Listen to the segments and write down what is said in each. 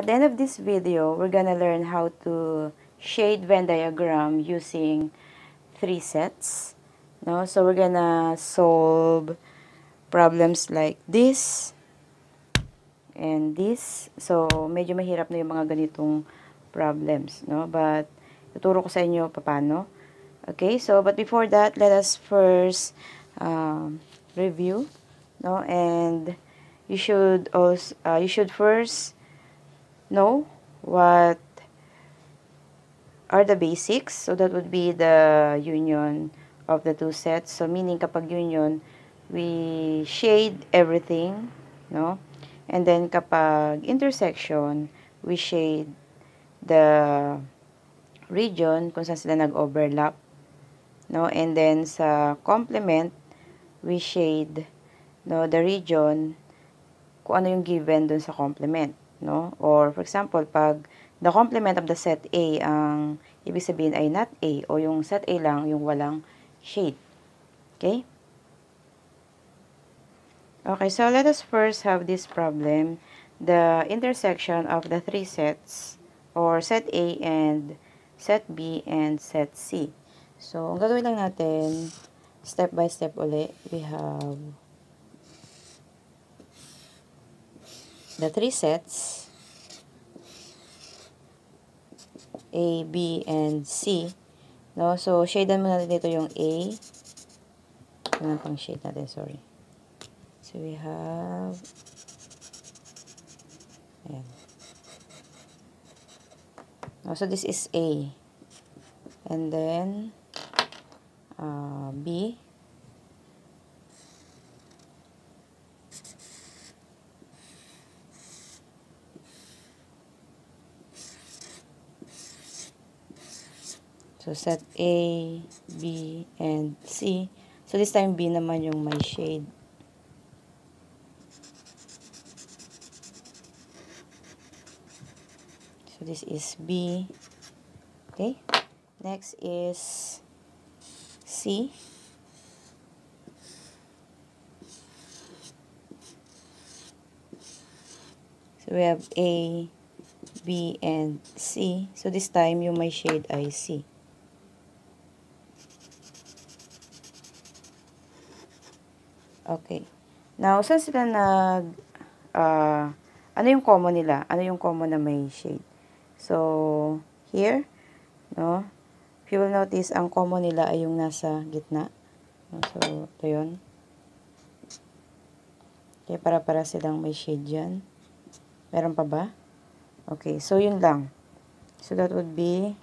At the end of this video, we're gonna learn how to shade Venn diagram using three sets. No? So we're gonna solve problems like this and this. So medyo mahirap na yung mga ganitong problems, no? But tuturo ko sa inyo paano. Okay, so but before that, let us first um, review, no? And you should also uh, you should first know what are the basics. So that would be the union of the two sets. So meaning kapag union, we shade everything, no? And then kapag intersection, we shade the region kung saan sila nag-overlap, no? And then sa complement, we shade no, the region kung ano yung given dun sa complement no? Or for example, pag the complement of the set A ang ibig sabihin ay not A o yung set A lang yung walang shade. Okay? Okay, so let us first have this problem, the intersection of the three sets or set A and set B and set C. So, ang gagawin lang natin, step by step uli, we have the three sets A, B, and C. No? So, shadean muna dito yung A. Ano pang shade natin, sorry. So, we have ayan. No, so, this is A. And then, uh, B. So, set A, B, and C. So, this time B naman yung may shade. So, this is B. Okay. Next is C. So, we have A, B, and C. So, this time, yung may shade ay C. Okay. Now, saan sila nag, uh, ano yung common nila? Ano yung common na may shade? So, here, no? If you will notice, ang common nila ay yung nasa gitna. So, ito yun. Okay, para-para silang may shade dyan. Meron pa ba? Okay, so yun lang. So, that would be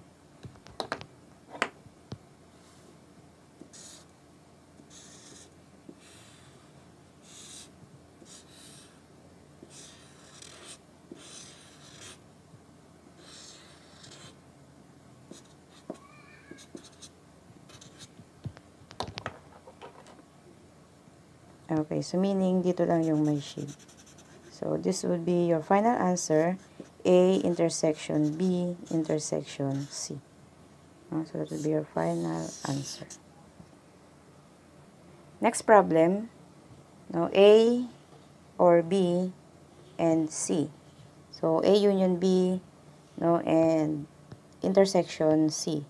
Okay, so meaning dito lang yung may shade. So this would be your final answer. A intersection B intersection C. Uh, so that would be your final answer. Next problem. No, A or B and C. So A union B no and intersection C.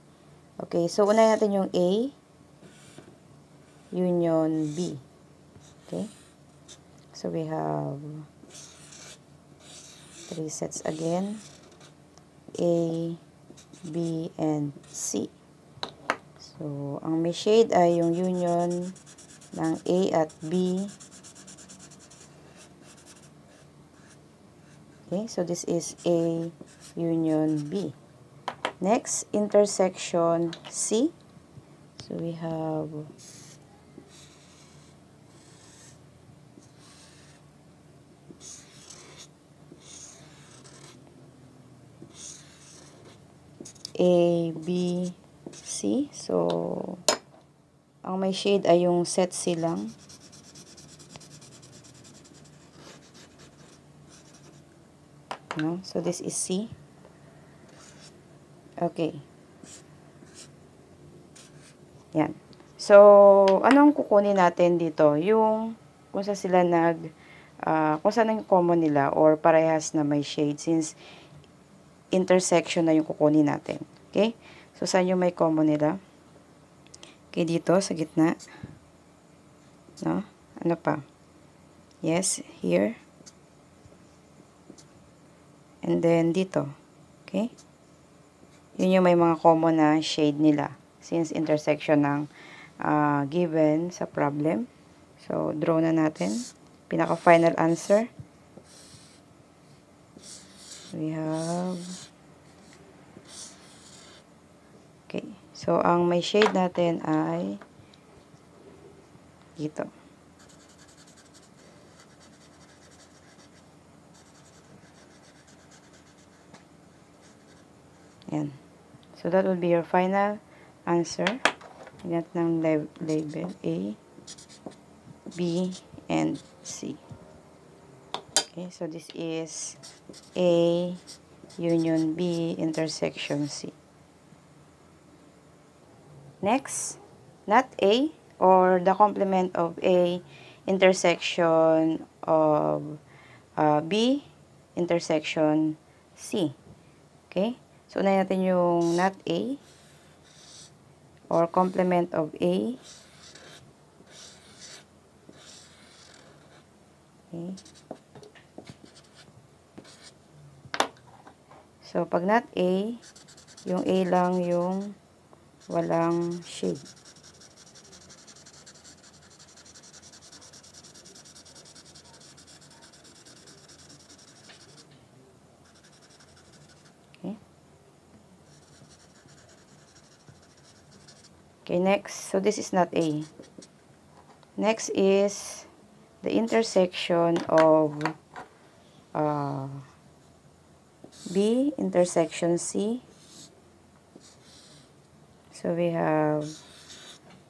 Okay, so unahin natin yung A union B. Okay. So we have three sets again. A, B, and C. So, ang may shade ay yung union ng A at B. Okay, so this is A union B. Next, intersection C. So we have A, B, C. So, ang may shade ay yung set C lang. No? So, this is C. Okay. Yan. So, anong kukunin natin dito? Yung kung sa sila nag ah, kung saan yung common nila or parehas na may shade since intersection na yung kukunin natin. Okay? So, saan yung may common nila? Okay, dito sa gitna. No? Ano pa? Yes, here. And then dito. Okay? Yun yung may mga common na shade nila since intersection ng uh, given sa problem. So, draw na natin. Pinaka-final answer. We have... Okay. So, ang may shade natin ay dito. Yan. So, that would be your final answer. Ganit ng label A, B, and C. Okay, so this is A union B intersection C. Next, not A or the complement of A intersection of uh, B intersection C. Okay? So, unahin natin yung not A or complement of A. Okay. So, pag not A, yung A lang yung walang shade. Okay, next. So, this is not A. Next is the intersection of uh, B intersection C. So, we have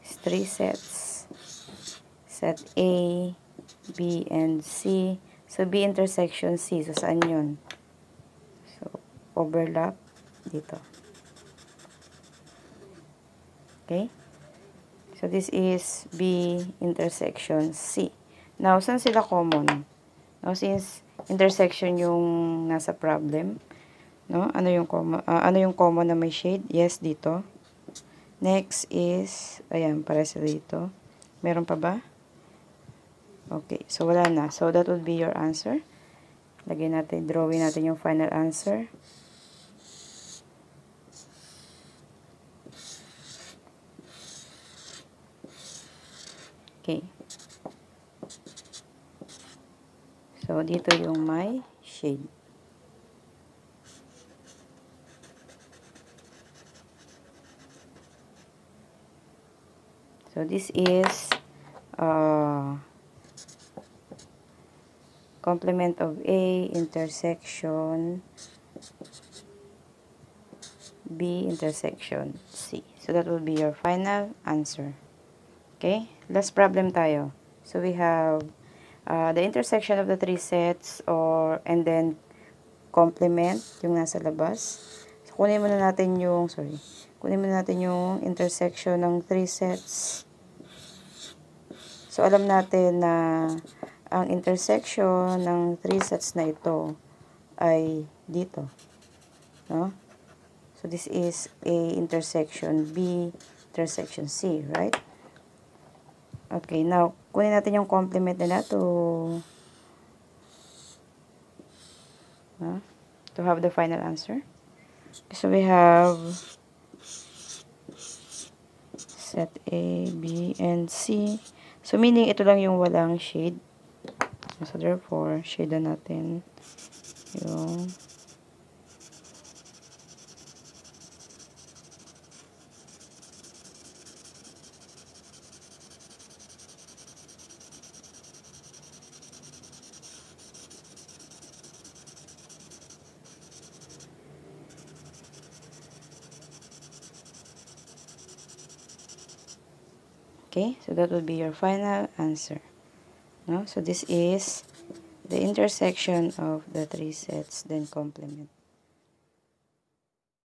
three sets. Set A, B, and C. So, B intersection C. So, saan yun? So, overlap dito. Okay? So, this is B intersection C. Now, saan sila common? No, since intersection yung nasa problem, no? Ano yung common, uh, ano yung common na may shade? Yes, dito. Next is, ayan, para sa dito. Meron pa ba? Okay, so wala na. So, that would be your answer. Lagyan natin, drawing natin yung final answer. Okay. So, dito yung may shade. So, this is uh, complement of A intersection B intersection C. So, that will be your final answer. Okay, last problem tayo. So we have uh, the intersection of the three sets or and then complement yung nasa labas. Kunin muna natin yung, sorry, kunin muna natin yung intersection ng three sets. So alam natin na ang intersection ng three sets na ito ay dito. No? So this is A intersection B intersection C, right? Okay, now, kunin natin yung complement nila to uh, to have the final answer. So, we have set A, B, and C. So, meaning, ito lang yung walang shade. So, therefore, shade na natin yung Okay, so that will be your final answer. No? So this is the intersection of the three sets, then complement.